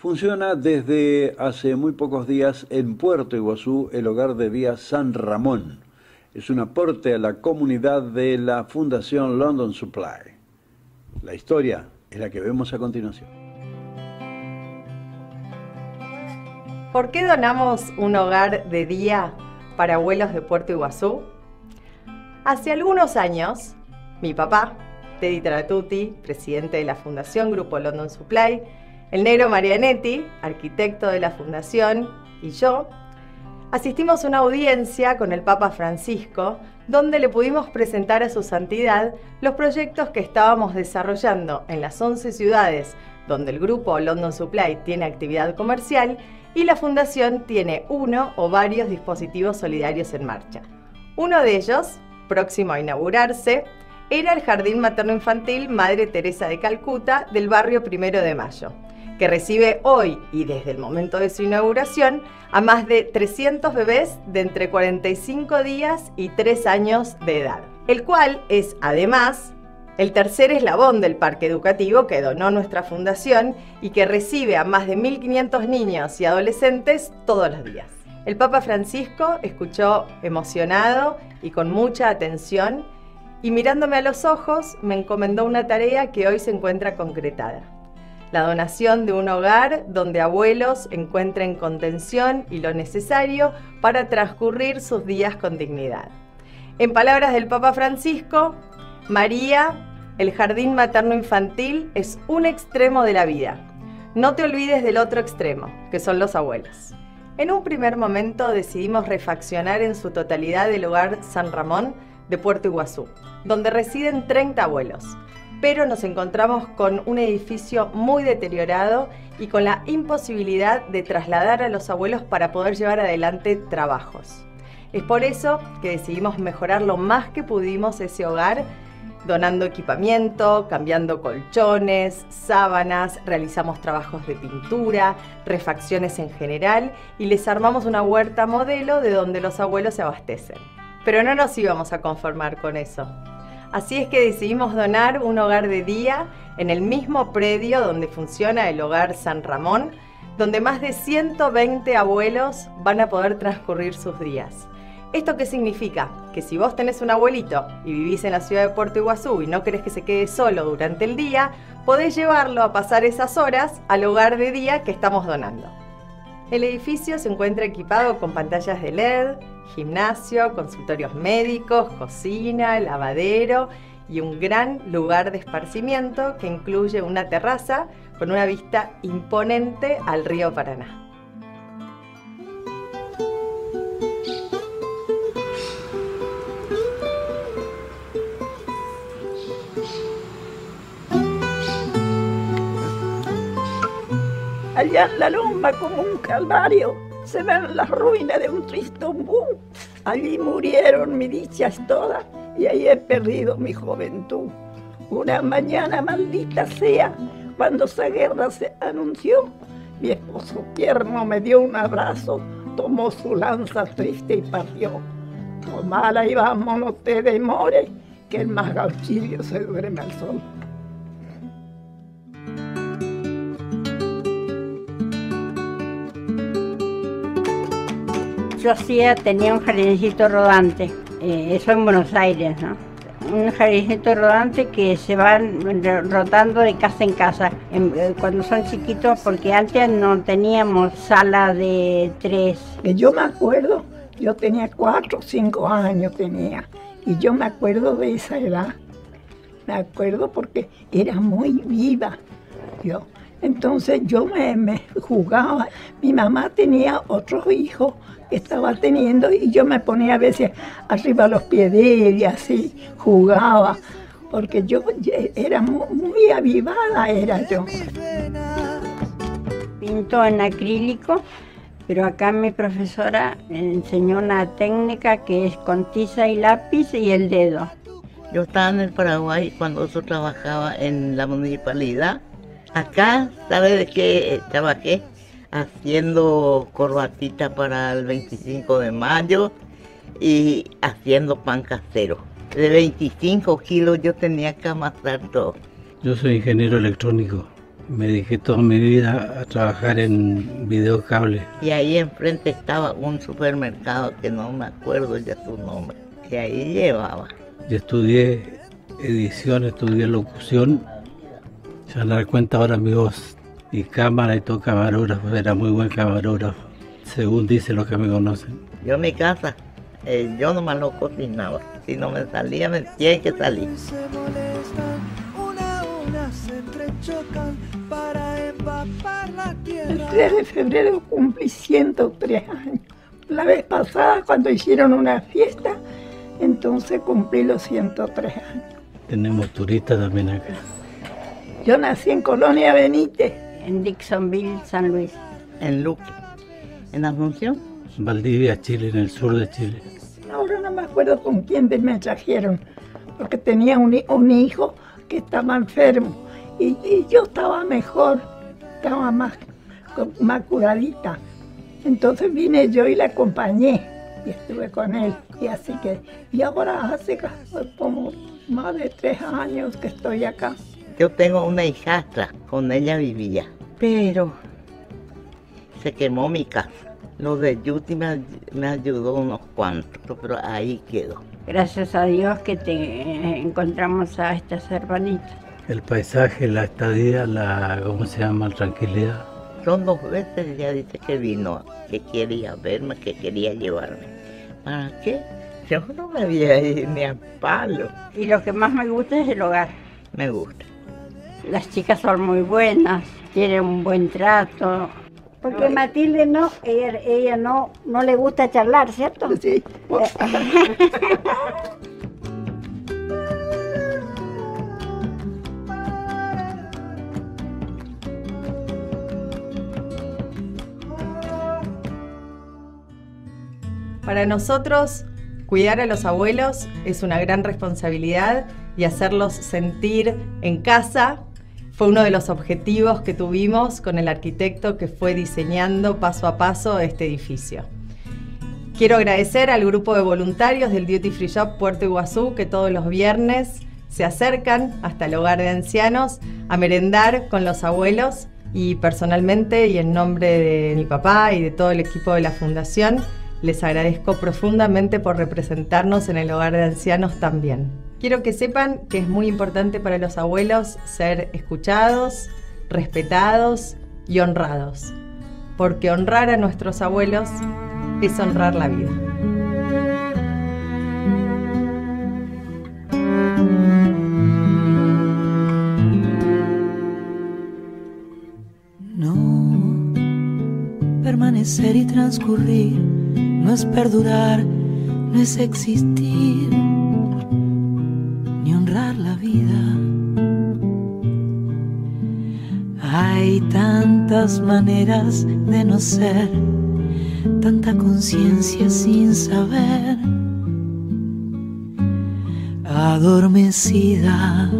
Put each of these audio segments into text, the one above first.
Funciona desde hace muy pocos días en Puerto Iguazú el hogar de día San Ramón. Es un aporte a la comunidad de la Fundación London Supply. La historia es la que vemos a continuación. ¿Por qué donamos un hogar de día para abuelos de Puerto Iguazú? Hace algunos años, mi papá, Teddy Tratuti, presidente de la Fundación Grupo London Supply, el negro Marianetti, arquitecto de la fundación, y yo asistimos a una audiencia con el Papa Francisco donde le pudimos presentar a su santidad los proyectos que estábamos desarrollando en las 11 ciudades donde el grupo London Supply tiene actividad comercial y la fundación tiene uno o varios dispositivos solidarios en marcha. Uno de ellos, próximo a inaugurarse, era el Jardín Materno Infantil Madre Teresa de Calcuta del barrio Primero de Mayo que recibe hoy y desde el momento de su inauguración a más de 300 bebés de entre 45 días y 3 años de edad, el cual es además el tercer eslabón del parque educativo que donó nuestra fundación y que recibe a más de 1.500 niños y adolescentes todos los días. El Papa Francisco escuchó emocionado y con mucha atención y mirándome a los ojos me encomendó una tarea que hoy se encuentra concretada la donación de un hogar donde abuelos encuentren contención y lo necesario para transcurrir sus días con dignidad. En palabras del Papa Francisco, María, el jardín materno infantil es un extremo de la vida. No te olvides del otro extremo, que son los abuelos. En un primer momento decidimos refaccionar en su totalidad el hogar San Ramón de Puerto Iguazú, donde residen 30 abuelos pero nos encontramos con un edificio muy deteriorado y con la imposibilidad de trasladar a los abuelos para poder llevar adelante trabajos. Es por eso que decidimos mejorar lo más que pudimos ese hogar, donando equipamiento, cambiando colchones, sábanas, realizamos trabajos de pintura, refacciones en general y les armamos una huerta modelo de donde los abuelos se abastecen. Pero no nos íbamos a conformar con eso. Así es que decidimos donar un hogar de día en el mismo predio donde funciona el hogar San Ramón, donde más de 120 abuelos van a poder transcurrir sus días. ¿Esto qué significa? Que si vos tenés un abuelito y vivís en la ciudad de Puerto Iguazú y no querés que se quede solo durante el día, podés llevarlo a pasar esas horas al hogar de día que estamos donando. El edificio se encuentra equipado con pantallas de LED, gimnasio, consultorios médicos, cocina, lavadero y un gran lugar de esparcimiento que incluye una terraza con una vista imponente al río Paraná. allá en la loma como un calvario, se ven las ruinas de un tristombú. Allí murieron mis dichas todas y ahí he perdido mi juventud. Una mañana maldita sea, cuando esa guerra se anunció, mi esposo tierno me dio un abrazo, tomó su lanza triste y partió. Tomala y vamos, no te demores, que el más gauchillo se duerme al sol. Yo hacía, tenía un jardincito rodante, eh, eso en Buenos Aires, ¿no? Un jardincito rodante que se van rotando de casa en casa eh, cuando son chiquitos, porque antes no teníamos sala de tres. Yo me acuerdo, yo tenía cuatro o cinco años tenía, y yo me acuerdo de esa edad. Me acuerdo porque era muy viva. Yo, entonces yo me, me, jugaba. Mi mamá tenía otros hijos que estaba teniendo y yo me ponía a veces arriba los pies de ella, así, jugaba, porque yo era muy, avivada, era yo. Pinto en acrílico, pero acá mi profesora enseñó una técnica que es con tiza y lápiz y el dedo. Yo estaba en el Paraguay cuando yo trabajaba en la municipalidad. Acá, ¿sabe de qué trabajé? haciendo corbatita para el 25 de mayo y haciendo pan casero. De 25 kilos yo tenía que amasar todo. Yo soy ingeniero electrónico Me dediqué toda mi vida a trabajar en videocable. Y ahí enfrente estaba un supermercado que no me acuerdo ya su nombre. Y ahí llevaba. Yo estudié edición, estudié locución. Se van a dar cuenta ahora mi voz y cámara y todo camarógrafo. Era muy buen camarógrafo, según dicen los que me conocen. Yo en mi casa, eh, yo nomás lo cocinaba. Si no me salía, me tiene que salir. se molestan, una a una se entrechocan para empapar la El tierra. 3 de febrero cumplí 103 años. La vez pasada, cuando hicieron una fiesta, entonces cumplí los 103 años. Tenemos turistas también acá. Yo nací en Colonia Benítez. En Dixonville, San Luis. En Luque. En Asunción. Valdivia, Chile, en el sur de Chile. Ahora no me acuerdo con quién me trajeron, porque tenía un, un hijo que estaba enfermo y, y yo estaba mejor, estaba más, más curadita. Entonces vine yo y la acompañé y estuve con él. Y así que, y ahora hace como más de tres años que estoy acá. Yo tengo una hijastra, con ella vivía. Pero se quemó mi casa. Lo de Yuti me, me ayudó unos cuantos, pero ahí quedó. Gracias a Dios que te encontramos a estas hermanitas. El paisaje, la estadía, la, ¿cómo se llama? La tranquilidad. Son dos veces ya dice que vino, que quería verme, que quería llevarme. ¿Para qué? Yo no me voy a ir ni a palo. Y lo que más me gusta es el hogar. Me gusta. Las chicas son muy buenas, tienen un buen trato. Porque Matilde no, ella, ella no, no le gusta charlar, ¿cierto? Sí, Para nosotros, cuidar a los abuelos es una gran responsabilidad y hacerlos sentir en casa fue uno de los objetivos que tuvimos con el arquitecto que fue diseñando paso a paso este edificio. Quiero agradecer al grupo de voluntarios del Duty Free Shop Puerto Iguazú que todos los viernes se acercan hasta el hogar de ancianos a merendar con los abuelos y personalmente y en nombre de mi papá y de todo el equipo de la fundación les agradezco profundamente por representarnos en el hogar de ancianos también. Quiero que sepan que es muy importante para los abuelos ser escuchados, respetados y honrados, porque honrar a nuestros abuelos es honrar la vida. No, permanecer y transcurrir no es perdurar, no es existir, la vida. Hay tantas maneras de no ser, tanta conciencia sin saber, adormecida.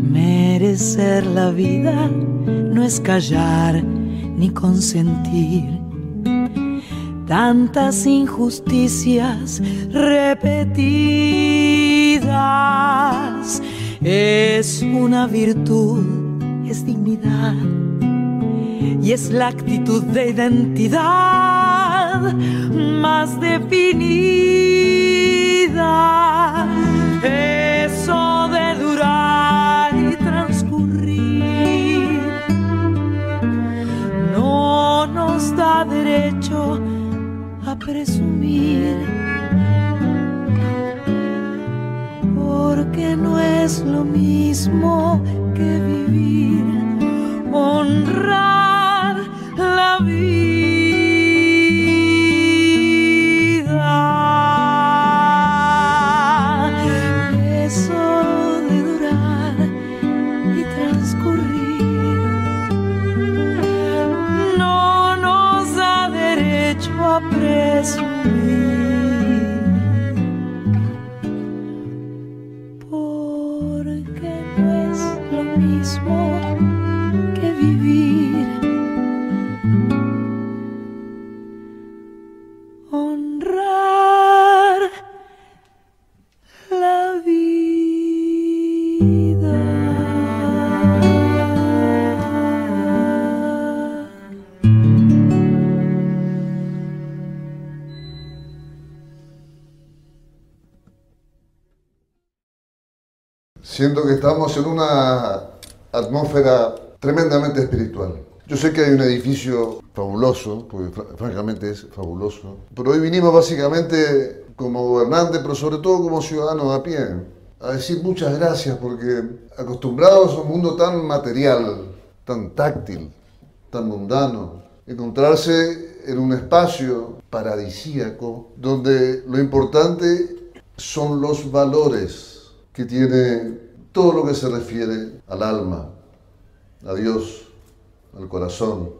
Merecer la vida no es callar ni consentir tantas injusticias repetidas. Es una virtud, es dignidad y es la actitud de identidad más definida. Mismo Siento que estamos en una atmósfera tremendamente espiritual. Yo sé que hay un edificio fabuloso, porque fr- francamente es fabuloso, pero hoy vinimos básicamente como gobernante, pero sobre todo como ciudadano de a pie, a decir muchas gracias porque acostumbrados a un mundo tan material, tan táctil, tan mundano, encontrarse en un espacio paradisíaco donde lo importante son los valores que tiene todo lo que se refiere al alma, a Dios, al corazón.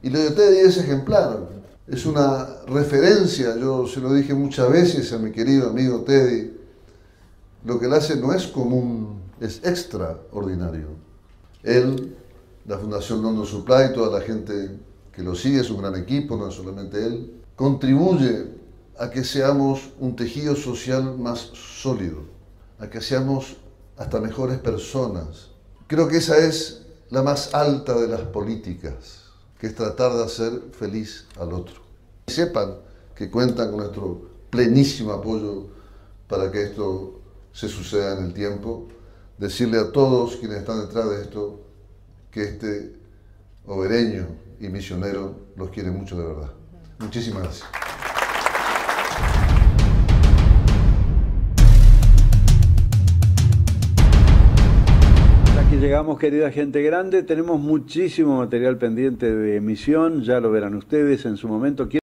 Y lo de Teddy es ejemplar, es una referencia, yo se lo dije muchas veces a mi querido amigo Teddy, lo que él hace no es común, es extraordinario. Él, la Fundación London Supply, toda la gente que lo sigue, es un gran equipo, no es solamente él, contribuye a que seamos un tejido social más sólido, a que seamos hasta mejores personas. Creo que esa es la más alta de las políticas, que es tratar de hacer feliz al otro. Y sepan que cuentan con nuestro plenísimo apoyo para que esto se suceda en el tiempo. Decirle a todos quienes están detrás de esto que este obereño y misionero los quiere mucho de verdad. Muchísimas gracias. Aquí llegamos, querida gente grande. Tenemos muchísimo material pendiente de emisión. Ya lo verán ustedes en su momento.